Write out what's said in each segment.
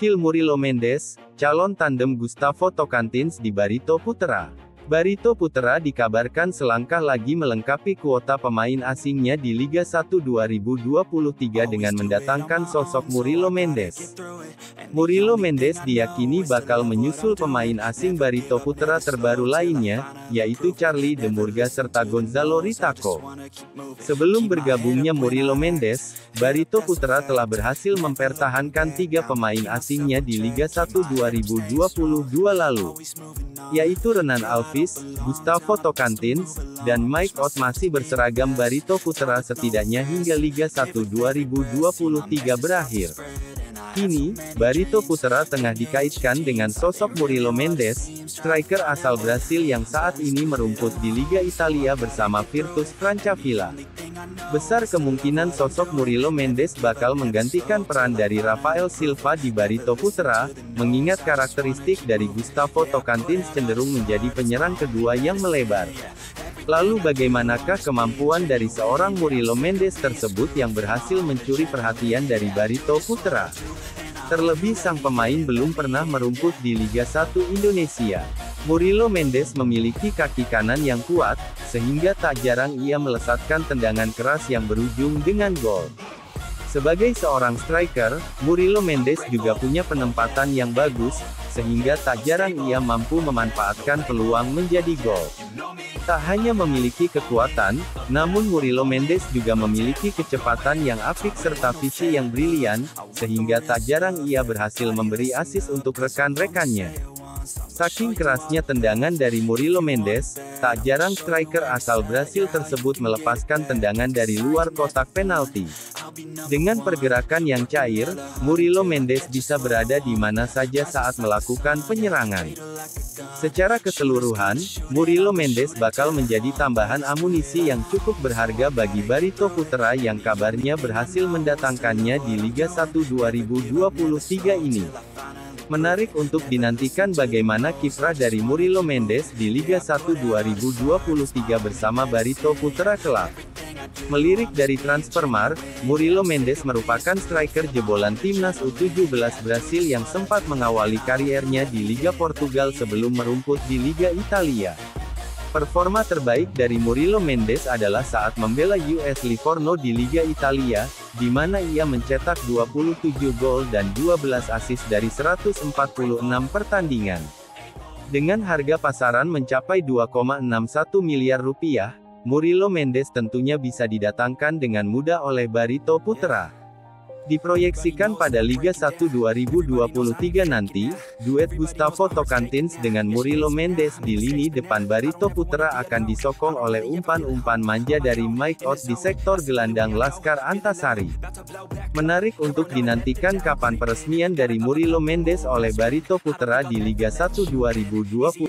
Skill Murilo Mendes, calon tandem Gustavo Tocantins di Barito Putra. Barito Putra dikabarkan selangkah lagi melengkapi kuota pemain asingnya di Liga 1 2023 dengan mendatangkan sosok Murilo Mendes. Murilo Mendes diyakini bakal menyusul pemain asing Barito Putra terbaru lainnya, yaitu Charlie de Murga serta Gonzalo Ritaco. Sebelum bergabungnya Murilo Mendes, Barito Putra telah berhasil mempertahankan tiga pemain asingnya di Liga 1 2022 lalu, yaitu Renan Alvis, Gustavo Tocantins, dan Mike Ott masih berseragam Barito Putra setidaknya hingga Liga 1 2023 berakhir. Kini, Barito Putra tengah dikaitkan dengan sosok Murilo Mendes, striker asal Brasil yang saat ini merumput di Liga Italia bersama Virtus Francavilla. Besar kemungkinan sosok Murilo Mendes bakal menggantikan peran dari Rafael Silva di Barito Putra, mengingat karakteristik dari Gustavo Tocantins cenderung menjadi penyerang kedua yang melebar. Lalu bagaimanakah kemampuan dari seorang Murilo Mendes tersebut yang berhasil mencuri perhatian dari Barito Putra? Terlebih sang pemain belum pernah merumput di Liga 1 Indonesia. Murilo Mendes memiliki kaki kanan yang kuat, sehingga tak jarang ia melesatkan tendangan keras yang berujung dengan gol. Sebagai seorang striker, Murilo Mendes juga punya penempatan yang bagus, sehingga tak jarang ia mampu memanfaatkan peluang menjadi gol. Tak hanya memiliki kekuatan, namun Murilo Mendes juga memiliki kecepatan yang apik serta visi yang brilian, sehingga tak jarang ia berhasil memberi asis untuk rekan-rekannya. Saking kerasnya tendangan dari Murilo Mendes, tak jarang striker asal Brasil tersebut melepaskan tendangan dari luar kotak penalti. Dengan pergerakan yang cair, Murilo Mendes bisa berada di mana saja saat melakukan penyerangan. Secara keseluruhan, Murilo Mendes bakal menjadi tambahan amunisi yang cukup berharga bagi Barito Putra yang kabarnya berhasil mendatangkannya di Liga 1 2023 ini. Menarik untuk dinantikan bagaimana kiprah dari Murilo Mendes di Liga 1 2023 bersama Barito Putra kelak. Melirik dari Transfermarkt, Murilo Mendes merupakan striker jebolan timnas U17 Brasil yang sempat mengawali kariernya di Liga Portugal sebelum merumput di Liga Italia. Performa terbaik dari Murilo Mendes adalah saat membela US Livorno di Liga Italia, di mana ia mencetak 27 gol dan 12 assist dari 146 pertandingan. Dengan harga pasaran mencapai 2,61 miliar rupiah, Murilo Mendes tentunya bisa didatangkan dengan mudah oleh Barito Putra. Diproyeksikan pada Liga 1 2023 nanti, duet Gustavo Tocantins dengan Murilo Mendes di lini depan Barito Putra akan disokong oleh umpan-umpan manja dari Mike Ott di sektor gelandang Laskar Antasari. Menarik untuk dinantikan kapan peresmian dari Murilo Mendes oleh Barito Putra di Liga 1 2020.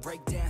break down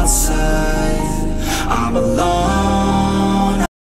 outside. I'm alone